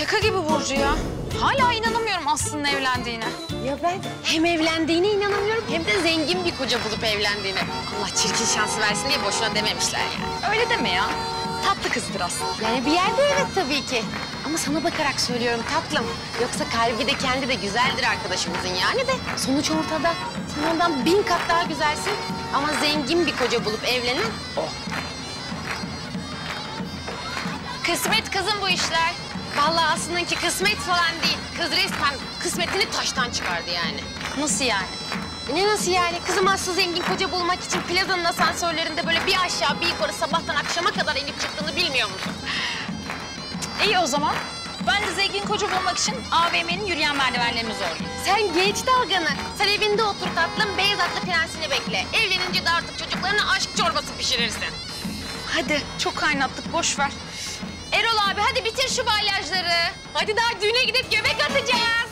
Şaka gibi Burcu ya. Hala inanamıyorum Aslı'nın evlendiğine. Ya ben hem evlendiğine inanamıyorum hem de zengin bir koca bulup evlendiğine. Allah çirkin şansı versin diye boşuna dememişler yani. Öyle deme ya. Tatlı kızdır Aslı. Yani bir yerde evet tabii ki. Ama sana bakarak söylüyorum tatlım. Yoksa kalbi de kendi de güzeldir arkadaşımızın yani de. Sonuç ortada. Sen ondan bin kat daha güzelsin. Ama zengin bir koca bulup evlenen o. Kısmet kızım bu işler. Vallahi aslınınki kısmet falan değil. Kız resmen kısmetini taştan çıkardı yani. Nasıl yani? Ne nasıl yani? Kızım Aslı zengin koca bulmak için plazanın asansörlerinde böyle bir aşağı bir yukarı sabahtan akşama kadar inip çıktığını bilmiyor musun? İyi o zaman. Ben de zengin koca bulmak için AVM'nin yürüyen merdivenlerini zorlayayım. Sen geç dalganı. Sen evinde otur tatlım, beyaz atlı prensini bekle. Evlenince de artık çocuklarına aşk çorbası pişirirsin. Hadi çok kaynattık boş ver. Erol abi hadi bitir şu balyajları. Hadi daha düğüne gidip göbek atacağız.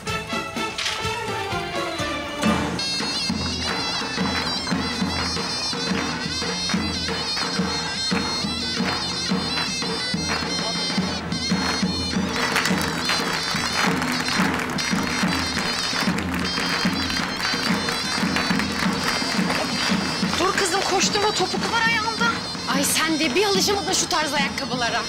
Dur kızım koşturma topuklu var ayağımda. Ay sen de bir alışamadın şu tarz ayakkabılara.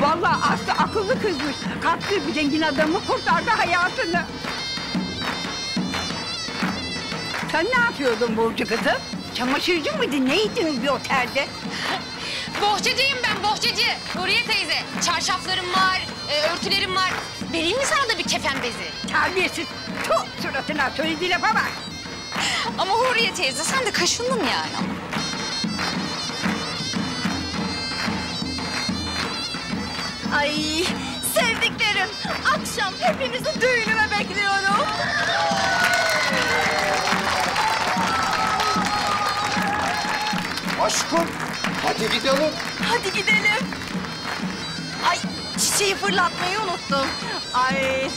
Vallahi Aslı akıllı kızmış. Kalktı bir zengin adamı kurtardı hayatını. Sen ne yapıyordun Burcu kızım? Çamaşırcı mıydın? Neydin bir otelde? Bohçacıyım ben bohçacı. Huriye teyze. Çarşaflarım var, e, örtülerim var. Vereyim mi sana da bir kefen bezi? Terbiyesiz. Tuh suratına söylediği lafa bak. Ama Huriye teyze sen de kaşındın yani. Ay sevdiklerim. Akşam hepinizi düğünüme bekliyorum. Aşkım hadi gidelim. Hadi gidelim. Ay çiçeği fırlatmayı unuttum. Ay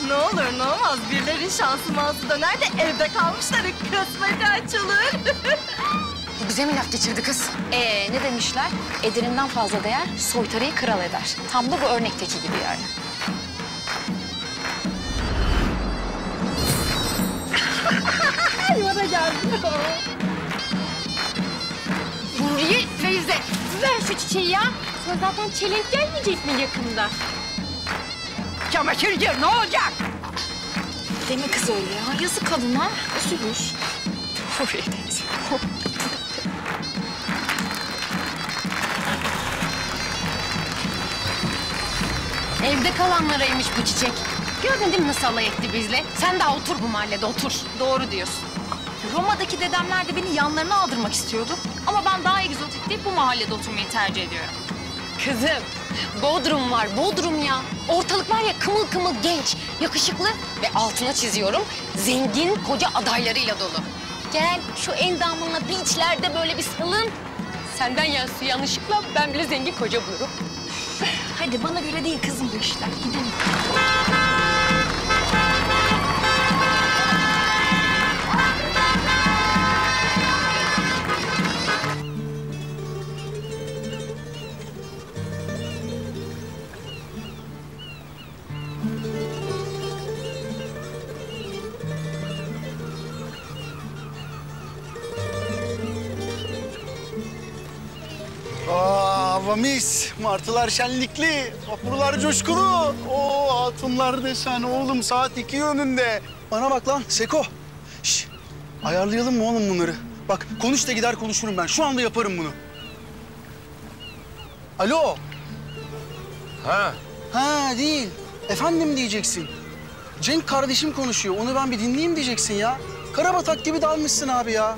ne olur ne olmaz birilerin şansı mansı döner de evde kalmışları kısmeti açılır. Bu bize mi laf geçirdi kız? Ee ne demişler? Ederinden fazla değer soytarıyı kral eder. Tam da bu örnekteki gibi yani. Huriye teyze ver şu çiçeği ya. Sen zaten çelenk gelmeyecek mi yakında? Çamaşırcı ne olacak? Deme kız öyle ya. Yazık kadına. Üzülür. Teyze. Evde kalanlaraymış bu çiçek. Gördün değil mi nasıl alay etti bizle? Sen daha otur bu mahallede otur. Doğru diyorsun. Roma'daki dedemler de beni yanlarına aldırmak istiyordu. Ama ben daha egzotik deyip bu mahallede oturmayı tercih ediyorum. Kızım, Bodrum var, Bodrum ya. Ortalık var ya kımıl kımıl genç, yakışıklı ve altına çiziyorum zengin koca adaylarıyla dolu. Gel şu endamınla beachlerde böyle bir salın. Senden yansı yanlışlıkla ben bile zengin koca bulurum. Hadi bana göre değil kızım bu işler. Gidelim. Hava mis. Martılar şenlikli. Vapurlar coşkulu. Oo, hatunlar desen oğlum saat iki yönünde. Bana bak lan Seko. Şş, ayarlayalım mı oğlum bunları? Bak konuş da gider konuşurum ben. Şu anda yaparım bunu. Alo. Ha Ha değil. Efendim diyeceksin. Cenk kardeşim konuşuyor. Onu ben bir dinleyeyim diyeceksin ya. Karabatak gibi dalmışsın abi ya.